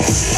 Yes.